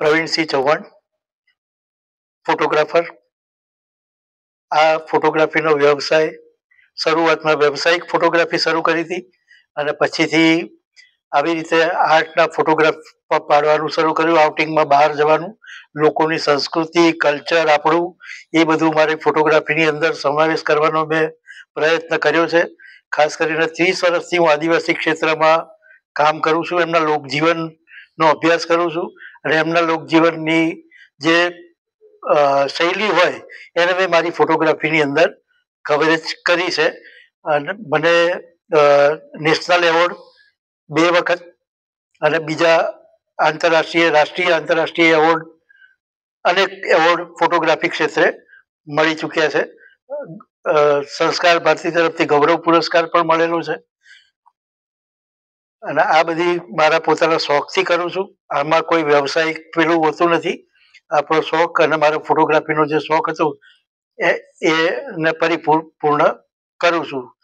Pravinsinh Chauhan, photographer. આ ફોટોગ્રાફીનો વ્યવસાય શરૂઆતમાં વ્યવસાયિક ફોટોગ્રાફી શરૂ કરી હતી અને પછીથી આવી રીતે આર્ટના ફોટોગ્રાફ પાડવાનું શરૂ કર્યું, આઉટિંગમાં બહાર જવાનું, લોકોની સંસ્કૃતિ, કલ્ચર, આપણું, એ બધું મારે ફોટોગ્રાફીની અંદર સમાવેશ કરવાનો મેં પ્રયત્ન કર્યો છે. ખાસ કરીને ત્રીસ વર્ષથી હું આદિવાસી ક્ષેત્રમાં કામ કરું છું, એમના લોકજીવનનો અભ્યાસ કરું છું. અને એમના લોકજીવનની જે શૈલી હોય, એને મેં મારી ફોટોગ્રાફીની અંદર કવરેજ કરી છે. અને મને નેશનલ એવોર્ડ બે વખત અને બીજા આંતરરાષ્ટ્રીય, રાષ્ટ્રીય આંતરરાષ્ટ્રીય એવોર્ડ અનેક એવોર્ડ ફોટોગ્રાફી ક્ષેત્રે મળી ચૂક્યા છે. સંસ્કાર ભારતી તરફથી ગૌરવ પુરસ્કાર પણ મળેલો છે. અને આ બધી મારા પોતાના શોખથી કરું છું. આમાં કોઈ વ્યવસાયિક પેલું હોતું નથી. આપણો શોખ અને મારો ફોટોગ્રાફીનો જે શોખ હતો, એ, એને પરિપૂર્ણ કરું છું.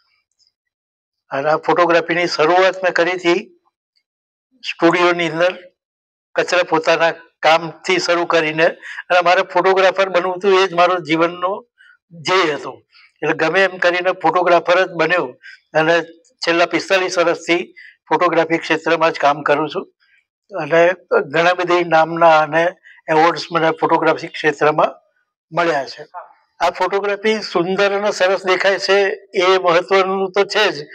અને આ ફોટોગ્રાફીની શરૂઆત મેં કરી હતી સ્ટુડિયોની અંદર, કચરા પોતાના કામથી શરૂ કરીને. અને મારે ફોટોગ્રાફર બનવું હતું, એ જ મારો જીવનનો ધ્યેય હતો. એટલે ગમે એમ કરીને ફોટોગ્રાફર જ બન્યો. અને છેલ્લા પિસ્તાલીસ વર્ષથી ફોટોગ્રાફી ક્ષેત્રમાં જ કામ કરું છું. અને ઘણા બધી નામના અને એવોર્ડ્સ મને ફોટોગ્રાફી ક્ષેત્રમાં મળ્યા છે. આ ફોટોગ્રાફી સુંદર અને સરસ દેખાય છે એ મહત્વનું તો છે જ.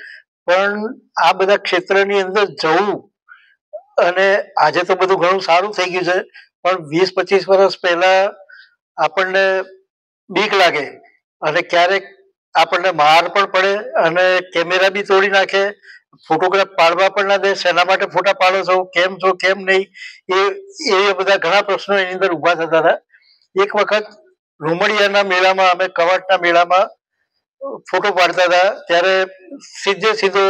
પણ આ બધા ક્ષેત્રની અંદર જવું અને આજે તો બધું ઘણું સારું થઈ ગયું છે. પણ વીસ પચીસ વર્ષ પહેલા આપણને બીક લાગે અને ક્યારેક આપણને માર પણ પડે અને કેમેરા બી તોડી નાખે ફોટોગ્રાફ પાડવા પણ ના દે, શેના માટે ફોટા પાડો છો, કેમ છો, કેમ નહીં, એ એ બધા ઘણા પ્રશ્નો એની અંદર ઊભા થતા હતા. એક વખત રૂમડિયાના મેળામાં, અમે કવાટના મેળામાં ફોટો પાડતા હતા, ત્યારે સીધે સીધો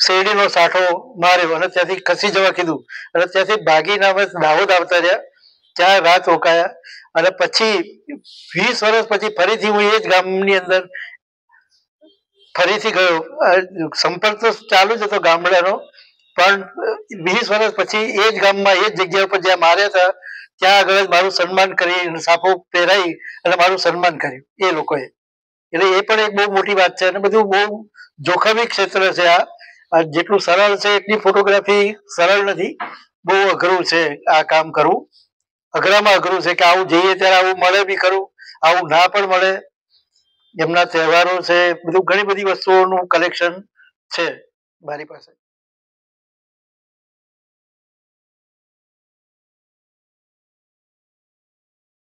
શેરડીનો સાઠો માર્યો અને ત્યાંથી ખસી જવા કીધું. અને ત્યાંથી ભાગીને અમે દાહોદ આવતા રહ્યા, ત્યાં રાત રોકાયા. અને પછી વીસ વર્ષ પછી ફરીથી હું એ જ ગામની અંદર ફરીથી ગયો. સંપર્ક તો ચાલુ જ હતો ગામડાનો, પણ વીસ વર્ષ પછી એ જ ગામમાં, એ જ જગ્યા ઉપર જ્યાં માર્યા હતા, ત્યાં આગળ જ મારું સન્માન કરી સાફો પહેરાઈ, અને મારું સન્માન કર્યું, એ લોકોએ. એટલે એ પણ એક બહુ મોટી વાત છે, અને બધું બહુ જોખમી ક્ષેત્ર છે આ જેટલું સરળ છે, એટલી ફોટોગ્રાફી સરળ નથી, બહુ અઘરું છે આ કામ કરવું. અઘરામાં અઘરું છે કે આવું જઈએ ત્યારે આવું મળે બી ખરું, આવું ના પણ મળે. એમના તહેવારો છે બધું ઘણી બધી વસ્તુઓનું કલેક્શન છે મારી પાસે.